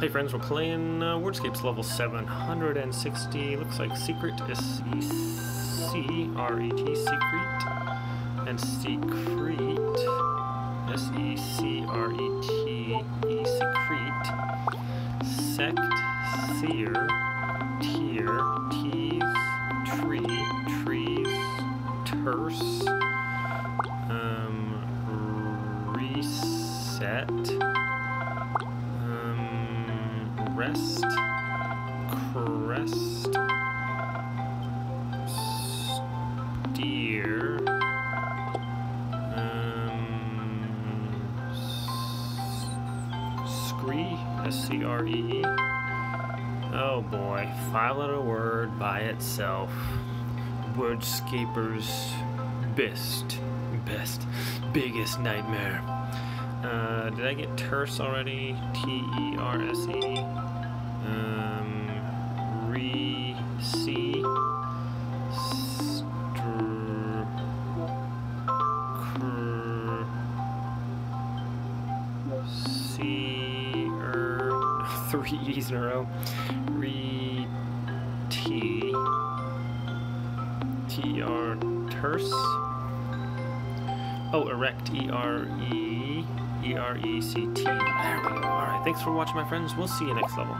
Hey friends, we're playing uh, Wordscapes level 760. Looks like Secret, S-E-C-R-E-T, Secret, and Secret, S-E-C-R-E-T, E, Secret, Sect, Seer, Tier, Tease, Tree, Trees, Terse, um, Reset, um, rest, crest, steer, um, scree, S-C-R-E-E. Oh boy, five letter word by itself. Wordscaper's best, best, biggest nightmare. Uh, did I get terse already? T E R S E. Um, re C. Er. Three E's in a row. Re. T. T R. Terse. Oh, erect. E R E. E R E C T. There we go. Alright, thanks for watching, my friends. We'll see you next level.